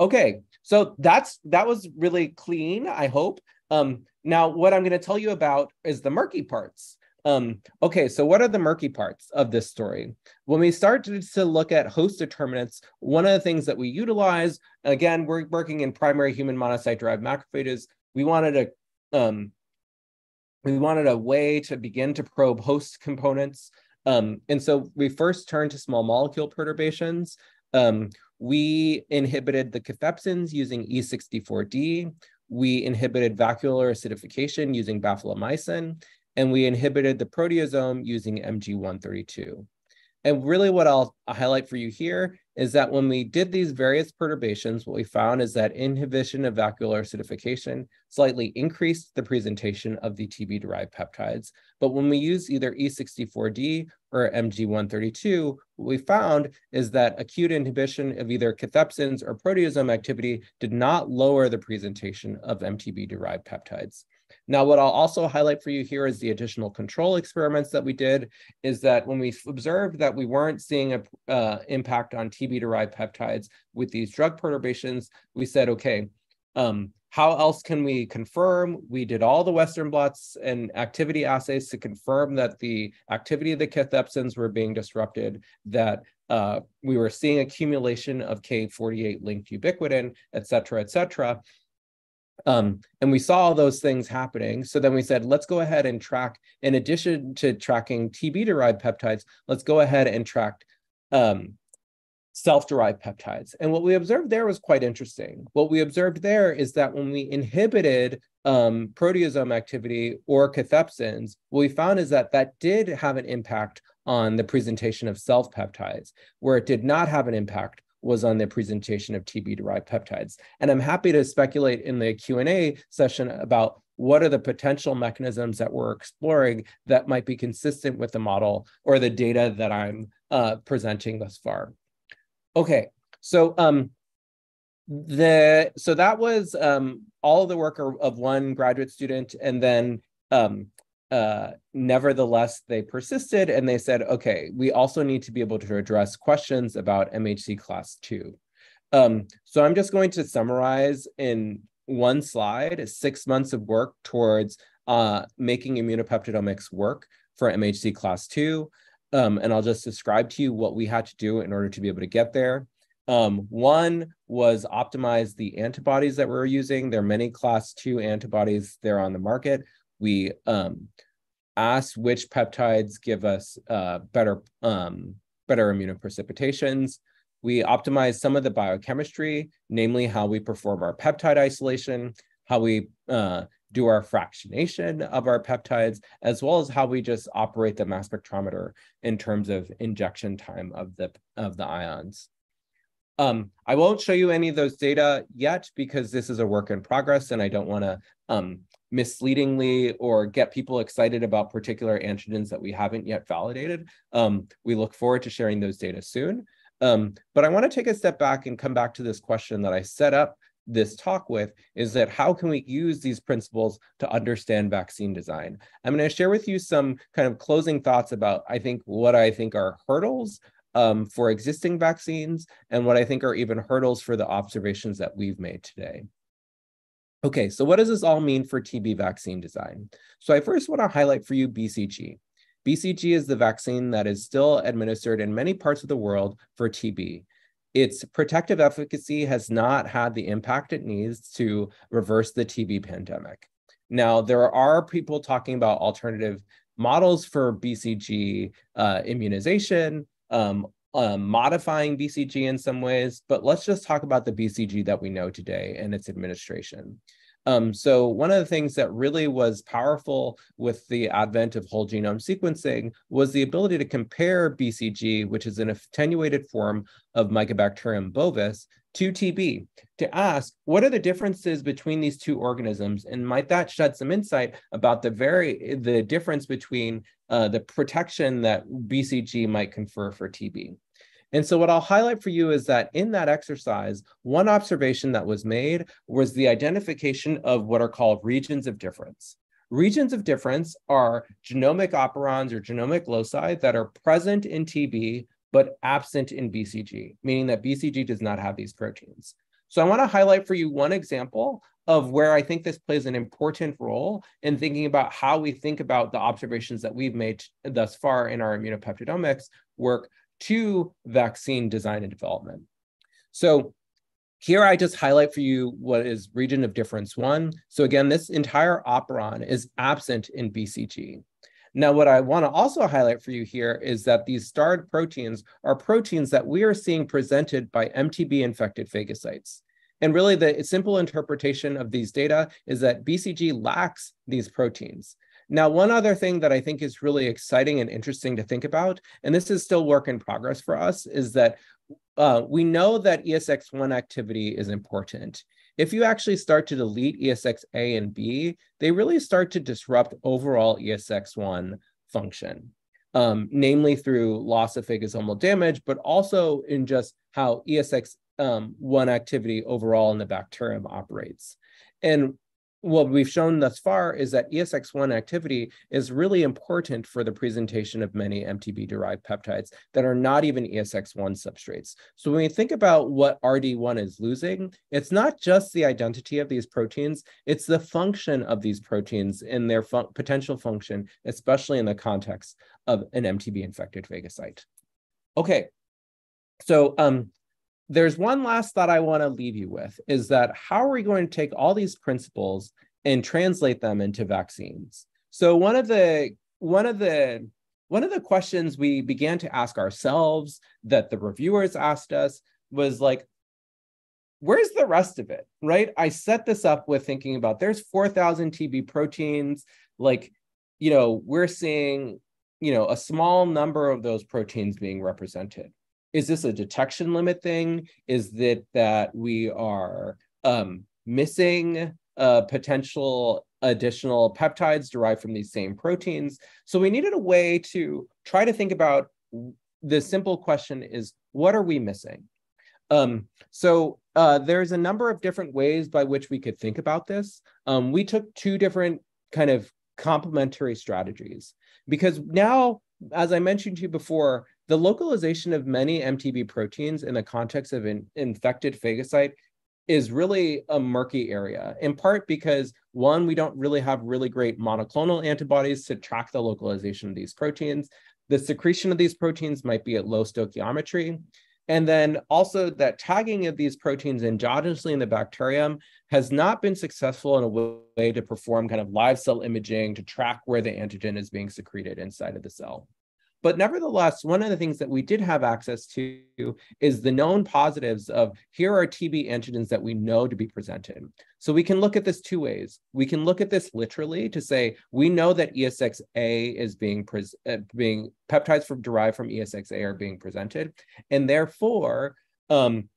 Okay, so that's that was really clean, I hope. Um, now, what I'm going to tell you about is the murky parts. Um, okay, so what are the murky parts of this story? When we start to, to, look at host determinants, one of the things that we utilize, again, we're working in primary human monocyte-derived macrophages. We wanted a um, we wanted a way to begin to probe host components. Um, and so we first turned to small molecule perturbations. Um, we inhibited the cathepsins using E64D. We inhibited vacuolar acidification using baflomycin, and we inhibited the proteasome using MG132. And really what I'll highlight for you here is that when we did these various perturbations, what we found is that inhibition of vacuolar acidification slightly increased the presentation of the TB-derived peptides. But when we use either E64D or MG132, what we found is that acute inhibition of either cathepsins or proteasome activity did not lower the presentation of MTB-derived peptides. Now, what I'll also highlight for you here is the additional control experiments that we did is that when we observed that we weren't seeing an uh, impact on TB-derived peptides with these drug perturbations, we said, okay, um, how else can we confirm? We did all the Western blots and activity assays to confirm that the activity of the cathepsins were being disrupted, that uh, we were seeing accumulation of K48 linked ubiquitin, et cetera, et cetera. Um, and we saw all those things happening. So then we said, let's go ahead and track, in addition to tracking TB derived peptides, let's go ahead and track um, self derived peptides. And what we observed there was quite interesting. What we observed there is that when we inhibited um, proteasome activity or cathepsins, what we found is that that did have an impact on the presentation of self peptides, where it did not have an impact was on the presentation of TB-derived peptides. And I'm happy to speculate in the Q&A session about what are the potential mechanisms that we're exploring that might be consistent with the model or the data that I'm uh, presenting thus far. Okay, so um, the so that was um, all the work of one graduate student, and then um, uh, nevertheless, they persisted and they said, okay, we also need to be able to address questions about MHC class two. Um, so I'm just going to summarize in one slide six months of work towards uh, making immunopeptidomics work for MHC class two. Um, and I'll just describe to you what we had to do in order to be able to get there. Um, one was optimize the antibodies that we're using. There are many class two antibodies there on the market we um, which peptides give us uh, better um, better immunoprecipitations. We optimized some of the biochemistry, namely how we perform our peptide isolation, how we uh, do our fractionation of our peptides, as well as how we just operate the mass spectrometer in terms of injection time of the, of the ions. Um, I won't show you any of those data yet because this is a work in progress and I don't want to um, misleadingly or get people excited about particular antigens that we haven't yet validated. Um, we look forward to sharing those data soon. Um, but I want to take a step back and come back to this question that I set up this talk with is that how can we use these principles to understand vaccine design? I'm going to share with you some kind of closing thoughts about, I think, what I think are hurdles um, for existing vaccines and what I think are even hurdles for the observations that we've made today. Okay, so what does this all mean for TB vaccine design? So I first want to highlight for you BCG. BCG is the vaccine that is still administered in many parts of the world for TB. Its protective efficacy has not had the impact it needs to reverse the TB pandemic. Now, there are people talking about alternative models for BCG uh, immunization, um, uh, modifying BCG in some ways, but let's just talk about the BCG that we know today and its administration. Um, so one of the things that really was powerful with the advent of whole genome sequencing was the ability to compare BCG, which is an attenuated form of Mycobacterium bovis, to TB to ask what are the differences between these two organisms and might that shed some insight about the very the difference between uh, the protection that BCG might confer for TB. And so what I'll highlight for you is that in that exercise, one observation that was made was the identification of what are called regions of difference. Regions of difference are genomic operons or genomic loci that are present in TB but absent in BCG, meaning that BCG does not have these proteins. So I want to highlight for you one example of where I think this plays an important role in thinking about how we think about the observations that we've made thus far in our immunopeptidomics work to vaccine design and development. So here I just highlight for you what is region of difference one. So again, this entire operon is absent in BCG. Now, what I want to also highlight for you here is that these starred proteins are proteins that we are seeing presented by MTB infected phagocytes. And really the simple interpretation of these data is that BCG lacks these proteins. Now, one other thing that I think is really exciting and interesting to think about, and this is still work in progress for us, is that uh, we know that ESX1 activity is important. If you actually start to delete ESX A and B, they really start to disrupt overall ESX1 function, um, namely through loss of phagosomal damage, but also in just how ESX um, one activity overall in the bacterium operates. And what we've shown thus far is that ESX1 activity is really important for the presentation of many MTB-derived peptides that are not even ESX1 substrates. So when we think about what RD1 is losing, it's not just the identity of these proteins, it's the function of these proteins and their fun potential function, especially in the context of an MTB-infected phagocyte. Okay, so um, there's one last thought I want to leave you with is that how are we going to take all these principles and translate them into vaccines? So one of the one of the one of the questions we began to ask ourselves that the reviewers asked us was like where's the rest of it right i set this up with thinking about there's 4000 tb proteins like you know we're seeing you know a small number of those proteins being represented is this a detection limit thing? Is it that we are um, missing uh, potential additional peptides derived from these same proteins? So we needed a way to try to think about the simple question is, what are we missing? Um, so uh, there's a number of different ways by which we could think about this. Um, we took two different kind of complementary strategies because now, as I mentioned to you before, the localization of many MTB proteins in the context of an infected phagocyte is really a murky area, in part because one, we don't really have really great monoclonal antibodies to track the localization of these proteins. The secretion of these proteins might be at low stoichiometry. And then also that tagging of these proteins endogenously in the bacterium has not been successful in a way to perform kind of live cell imaging to track where the antigen is being secreted inside of the cell. But nevertheless, one of the things that we did have access to is the known positives of here are TB antigens that we know to be presented. So we can look at this two ways. We can look at this literally to say we know that ESXA is being uh, being peptides from derived from ESXA are being presented, and therefore um,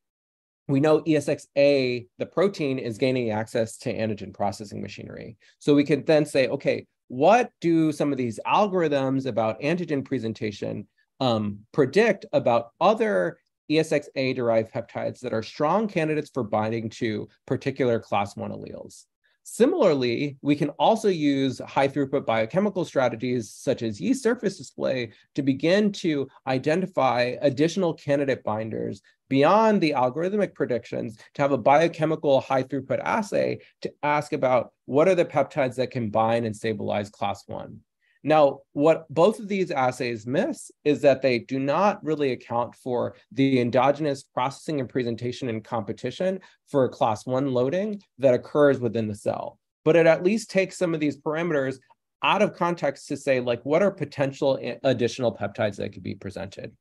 we know ESXA, the protein, is gaining access to antigen processing machinery. So we can then say, okay, what do some of these algorithms about antigen presentation um, predict about other ESXA derived peptides that are strong candidates for binding to particular class one alleles? Similarly, we can also use high throughput biochemical strategies such as yeast surface display to begin to identify additional candidate binders beyond the algorithmic predictions to have a biochemical high throughput assay to ask about what are the peptides that can bind and stabilize class one. Now, what both of these assays miss is that they do not really account for the endogenous processing and presentation and competition for class one loading that occurs within the cell. But it at least takes some of these parameters out of context to say, like, what are potential additional peptides that could be presented?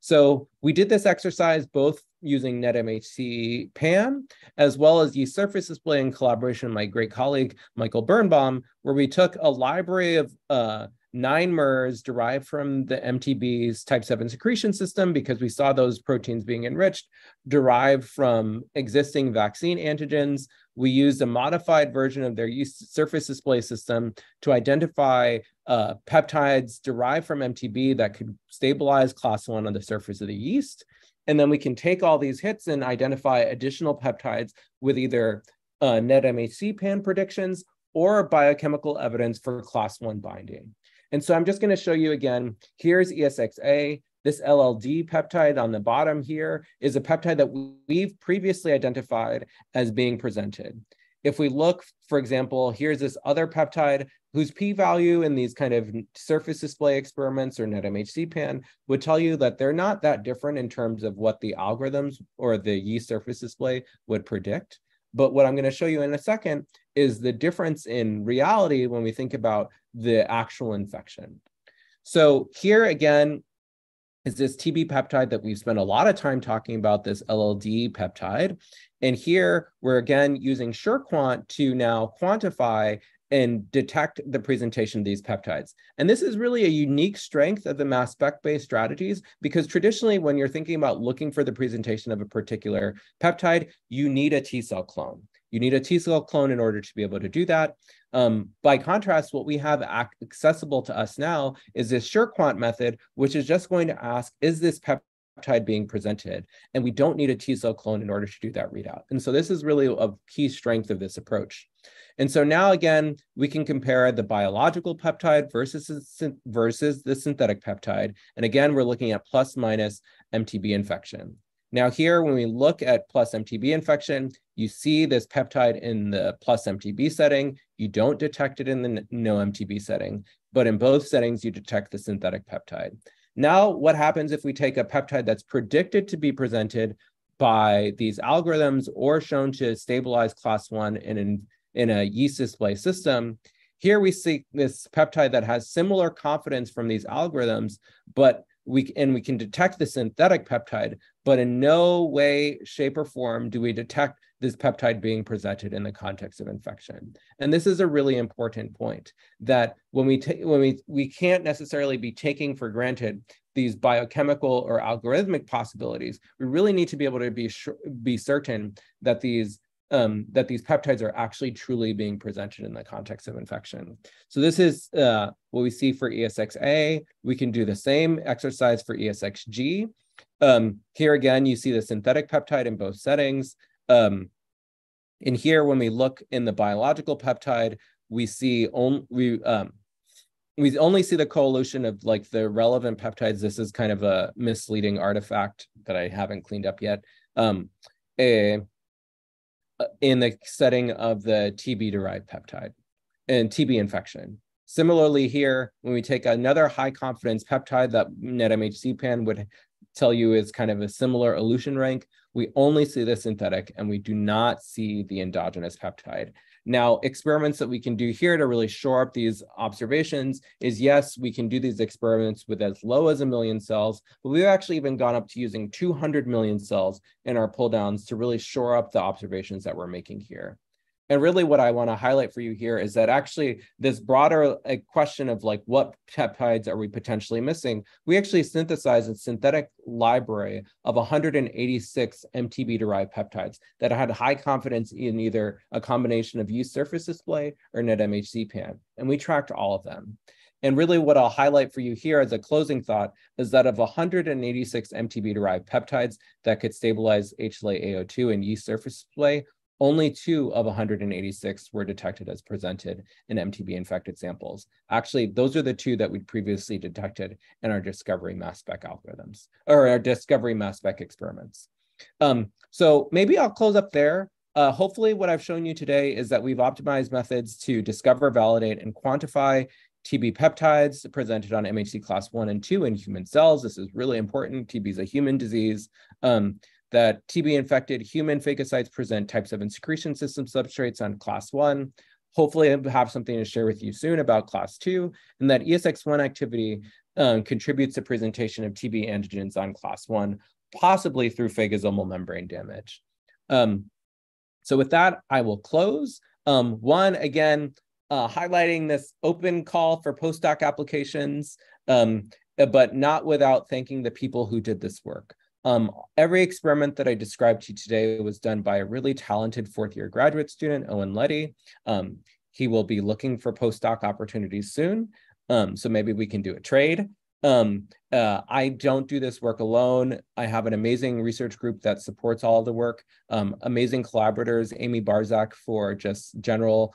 So we did this exercise both using NetMHC PAN, as well as yeast surface display in collaboration with my great colleague, Michael Birnbaum, where we took a library of uh, nine MERS derived from the MTB's type 7 secretion system because we saw those proteins being enriched, derived from existing vaccine antigens. We used a modified version of their yeast surface display system to identify uh, peptides derived from MTB that could stabilize class 1 on the surface of the yeast. And then we can take all these hits and identify additional peptides with either uh, NetMHC pan predictions or biochemical evidence for class 1 binding. And so I'm just going to show you again, here's ESXA. This LLD peptide on the bottom here is a peptide that we've previously identified as being presented. If we look, for example, here's this other peptide whose p-value in these kind of surface display experiments or NetMHC-PAN would tell you that they're not that different in terms of what the algorithms or the yeast surface display would predict. But what I'm going to show you in a second is the difference in reality when we think about the actual infection. So here again is this TB peptide that we've spent a lot of time talking about, this LLD peptide. And here we're again using SureQuant to now quantify and detect the presentation of these peptides. And this is really a unique strength of the mass spec-based strategies because traditionally when you're thinking about looking for the presentation of a particular peptide, you need a T cell clone. You need a T cell clone in order to be able to do that. Um, by contrast, what we have accessible to us now is this SureQuant method, which is just going to ask, is this peptide being presented? And we don't need a T cell clone in order to do that readout. And so this is really a key strength of this approach. And so now again, we can compare the biological peptide versus, versus the synthetic peptide. And again, we're looking at plus minus MTB infection. Now here, when we look at plus MTB infection, you see this peptide in the plus MTB setting. You don't detect it in the no MTB setting, but in both settings, you detect the synthetic peptide. Now, what happens if we take a peptide that's predicted to be presented by these algorithms or shown to stabilize class one in, in, in a yeast display system? Here we see this peptide that has similar confidence from these algorithms, but we and we can detect the synthetic peptide, but in no way, shape, or form do we detect this peptide being presented in the context of infection. And this is a really important point that when we take when we we can't necessarily be taking for granted these biochemical or algorithmic possibilities. We really need to be able to be be certain that these um, that these peptides are actually truly being presented in the context of infection. So this is uh, what we see for ESXA. We can do the same exercise for ESXG. Um, here again, you see the synthetic peptide in both settings. Um, and here, when we look in the biological peptide, we see only we um, we only see the coelution of like the relevant peptides. This is kind of a misleading artifact that I haven't cleaned up yet. Um, a, uh, in the setting of the TB derived peptide and TB infection. Similarly here, when we take another high confidence peptide that NetMHC-PAN would tell you is kind of a similar elution rank, we only see the synthetic and we do not see the endogenous peptide. Now, experiments that we can do here to really shore up these observations is yes, we can do these experiments with as low as a million cells, but we've actually even gone up to using 200 million cells in our pull downs to really shore up the observations that we're making here. And really what I want to highlight for you here is that actually this broader uh, question of like what peptides are we potentially missing, we actually synthesized a synthetic library of 186 MTB derived peptides that had high confidence in either a combination of yeast surface display or NetMHC PAN. And we tracked all of them. And really what I'll highlight for you here as a closing thought is that of 186 MTB derived peptides that could stabilize HLA AO2 in yeast surface display, only two of 186 were detected as presented in MTB infected samples. Actually, those are the two that we'd previously detected in our discovery mass spec algorithms or our discovery mass spec experiments. Um, so maybe I'll close up there. Uh, hopefully what I've shown you today is that we've optimized methods to discover, validate, and quantify TB peptides presented on MHC class one and two in human cells. This is really important. TB is a human disease. Um, that TB infected human phagocytes present types of secretion system substrates on class one. Hopefully, I'll have something to share with you soon about class two, and that ESX1 activity um, contributes to presentation of TB antigens on class one, possibly through phagosomal membrane damage. Um, so with that, I will close. Um, one, again, uh, highlighting this open call for postdoc applications, um, but not without thanking the people who did this work. Um, every experiment that I described to you today was done by a really talented fourth year graduate student, Owen Letty. Um, he will be looking for postdoc opportunities soon. Um, so maybe we can do a trade. Um, uh, I don't do this work alone. I have an amazing research group that supports all the work, um, amazing collaborators, Amy Barzak for just general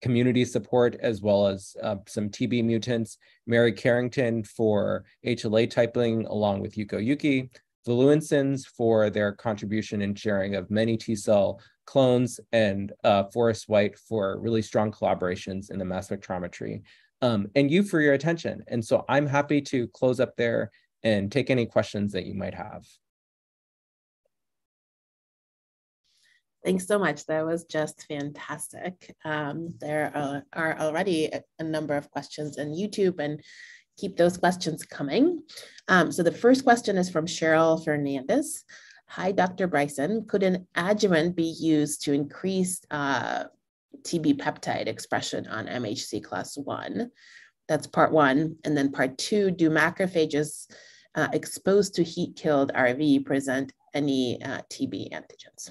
community support, as well as uh, some TB mutants, Mary Carrington for HLA typing, along with Yuko Yuki, the Lewinsons for their contribution and sharing of many T cell clones, and uh, Forrest White for really strong collaborations in the mass spectrometry, um, and you for your attention. And so I'm happy to close up there and take any questions that you might have. Thanks so much. That was just fantastic. Um, there are, are already a, a number of questions in YouTube and keep those questions coming. Um, so the first question is from Cheryl Fernandez. Hi, Dr. Bryson. Could an adjuvant be used to increase uh, TB peptide expression on MHC class one? That's part one. And then part two, do macrophages uh, exposed to heat killed RV present any uh, TB antigens?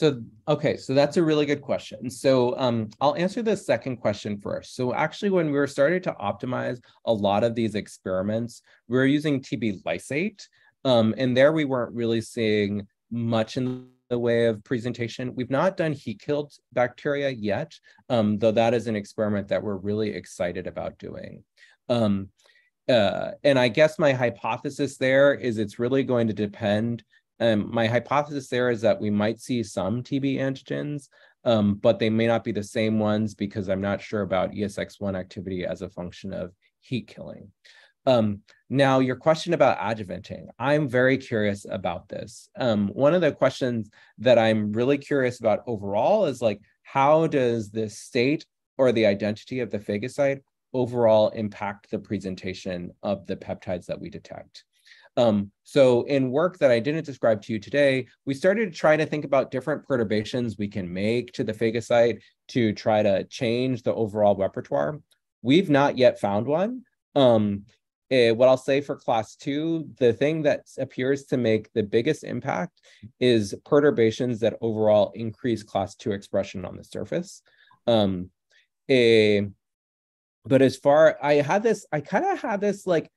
So, okay, so that's a really good question. So um, I'll answer the second question first. So actually, when we were starting to optimize a lot of these experiments, we were using TB lysate. Um, and there we weren't really seeing much in the way of presentation. We've not done heat-killed bacteria yet, um, though that is an experiment that we're really excited about doing. Um, uh, and I guess my hypothesis there is it's really going to depend um, my hypothesis there is that we might see some TB antigens, um, but they may not be the same ones because I'm not sure about ESX1 activity as a function of heat killing. Um, now, your question about adjuvanting, I'm very curious about this. Um, one of the questions that I'm really curious about overall is like, how does the state or the identity of the phagocyte overall impact the presentation of the peptides that we detect? Um, so in work that I didn't describe to you today, we started to try to think about different perturbations we can make to the phagocyte to try to change the overall repertoire. We've not yet found one. Um, eh, what I'll say for class two, the thing that appears to make the biggest impact is perturbations that overall increase class two expression on the surface. Um, eh, but as far I had this, I kind of had this like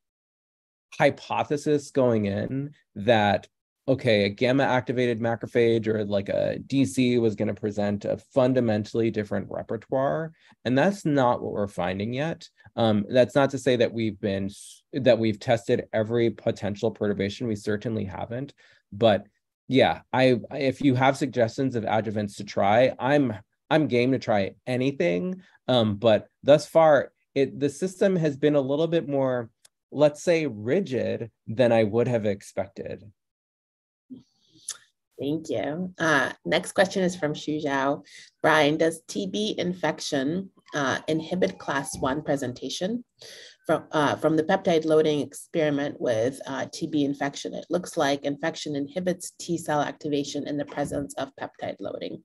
hypothesis going in that okay, a gamma activated macrophage or like a DC was going to present a fundamentally different repertoire. And that's not what we're finding yet. Um, that's not to say that we've been, that we've tested every potential perturbation. We certainly haven't. But yeah, I, if you have suggestions of adjuvants to try, I'm, I'm game to try anything. Um, but thus far, it, the system has been a little bit more let's say, rigid than I would have expected. Thank you. Uh, next question is from Xu Zhao. Brian, does TB infection uh, inhibit class one presentation? From, uh, from the peptide loading experiment with uh, TB infection, it looks like infection inhibits T cell activation in the presence of peptide loading.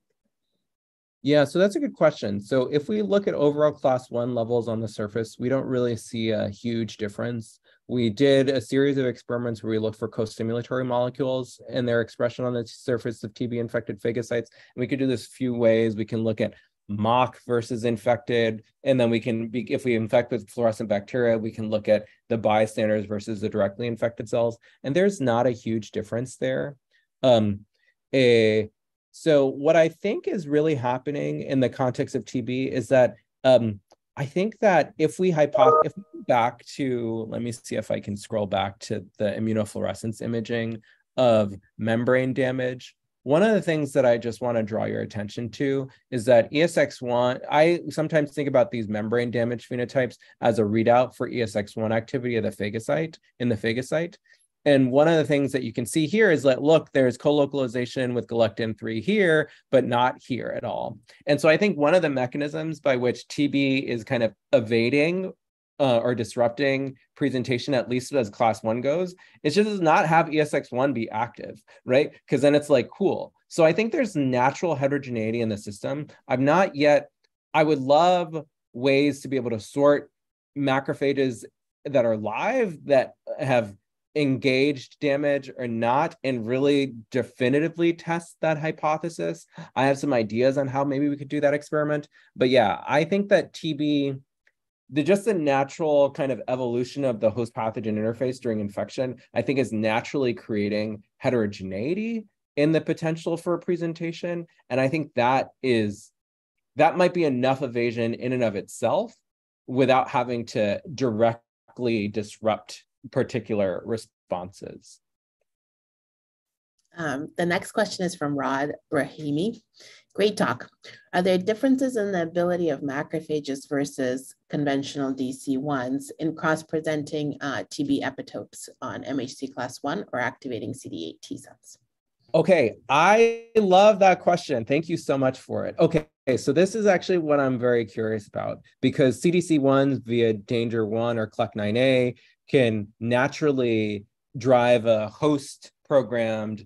Yeah, so that's a good question. So if we look at overall class one levels on the surface, we don't really see a huge difference. We did a series of experiments where we looked for co-stimulatory molecules and their expression on the surface of TB infected phagocytes. And we could do this a few ways. We can look at mock versus infected. And then we can be, if we infect with fluorescent bacteria, we can look at the bystanders versus the directly infected cells. And there's not a huge difference there. Um, a, so what I think is really happening in the context of TB is that um, I think that if we hypoth if back to let me see if I can scroll back to the immunofluorescence imaging of membrane damage. One of the things that I just want to draw your attention to is that ESX1, I sometimes think about these membrane damage phenotypes as a readout for ESX1 activity of the phagocyte in the phagocyte. And one of the things that you can see here is that, look, there's co-localization with galectin-3 here, but not here at all. And so I think one of the mechanisms by which TB is kind of evading uh, or disrupting presentation, at least as class one goes, is just does not have ESX1 be active, right? Because then it's like, cool. So I think there's natural heterogeneity in the system. I'm not yet, I would love ways to be able to sort macrophages that are live that have engaged damage or not and really definitively test that hypothesis. I have some ideas on how maybe we could do that experiment. But yeah, I think that TB, the just the natural kind of evolution of the host pathogen interface during infection, I think is naturally creating heterogeneity in the potential for a presentation. And I think that is that might be enough evasion in and of itself without having to directly disrupt particular responses. Um, the next question is from Rod Rahimi. Great talk. Are there differences in the ability of macrophages versus conventional DC1s in cross-presenting uh, TB epitopes on MHC class 1 or activating CD8 T cells? Okay, I love that question. Thank you so much for it. Okay, so this is actually what I'm very curious about because CDC1s via Danger 1 or CLEC9A can naturally drive a host programmed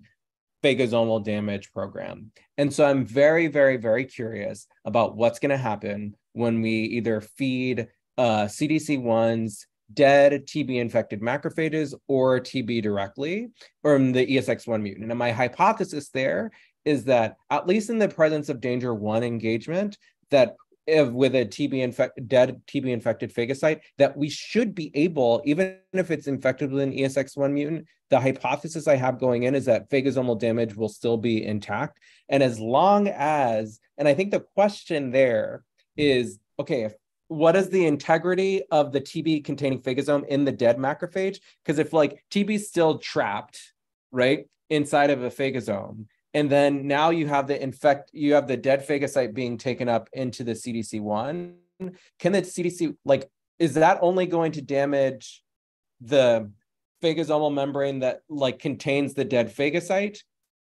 phagosomal damage program. And so I'm very, very, very curious about what's going to happen when we either feed uh, CDC1's dead TB infected macrophages or TB directly from the ESX1 mutant. And my hypothesis there is that, at least in the presence of danger one engagement, that with a TB dead TB infected phagocyte that we should be able, even if it's infected with an ESX1 mutant, the hypothesis I have going in is that phagosomal damage will still be intact. And as long as, and I think the question there is, okay, if, what is the integrity of the TB containing phagosome in the dead macrophage? Because if like TB is still trapped, right, inside of a phagosome, and then now you have the infect you have the dead phagocyte being taken up into the cdc1 can the cdc like is that only going to damage the phagosomal membrane that like contains the dead phagocyte?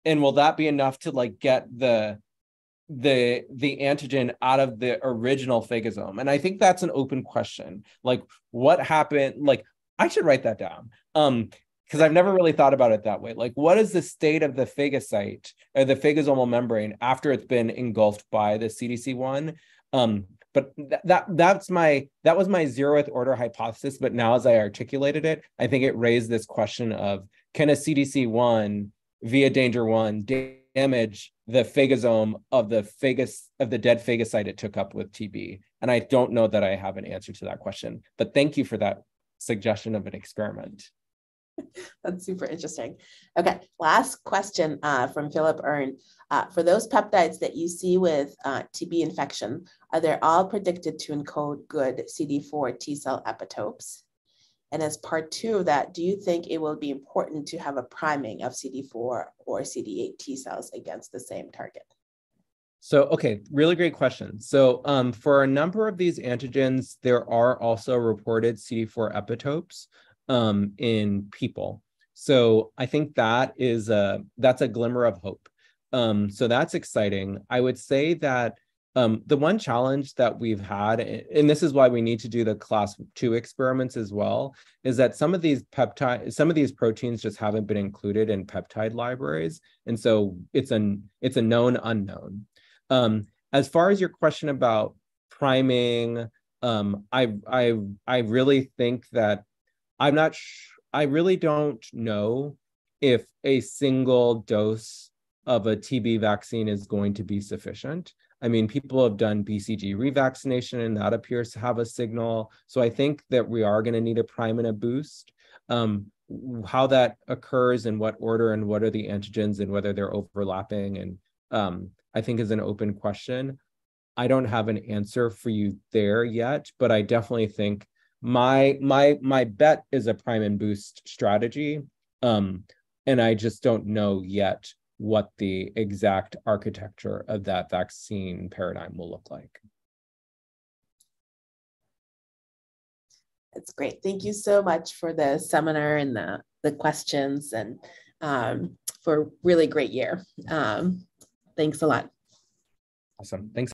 And will that be enough to like get the the the antigen out of the original phagosome? And i think that's an open question. Like what happened like i should write that down. Um because I've never really thought about it that way. Like, what is the state of the phagocyte or the phagosomal membrane after it's been engulfed by the CDC1? Um, but th- that that's my that was my zeroth order hypothesis. But now, as I articulated it, I think it raised this question of can a CDC1 via danger one damage the phagosome of the phagos of the dead phagocyte it took up with TB? And I don't know that I have an answer to that question. But thank you for that suggestion of an experiment. That's super interesting. Okay, last question uh, from Philip Earn. Uh, for those peptides that you see with uh, TB infection, are they all predicted to encode good CD4 T cell epitopes? And as part two of that, do you think it will be important to have a priming of CD4 or CD8 T cells against the same target? So, okay, really great question. So, um, for a number of these antigens, there are also reported CD4 epitopes um, in people. So I think that is a that's a glimmer of hope. Um, so that's exciting. I would say that um, the one challenge that we've had, and this is why we need to do the class two experiments as well, is that some of these peptide, some of these proteins just haven't been included in peptide libraries, and so it's an it's a known unknown. Um, as far as your question about priming, um, I I I really think that I'm not. I really don't know if a single dose of a TB vaccine is going to be sufficient. I mean, people have done BCG revaccination and that appears to have a signal. So I think that we are going to need a prime and a boost. Um, how that occurs and what order and what are the antigens and whether they're overlapping and um, I think is an open question. I don't have an answer for you there yet, but I definitely think my my my bet is a prime and boost strategy. Um, and I just don't know yet what the exact architecture of that vaccine paradigm will look like. That's great. Thank you so much for the seminar and the, the questions and um, for really great year. Um, thanks a lot. Awesome. Thanks.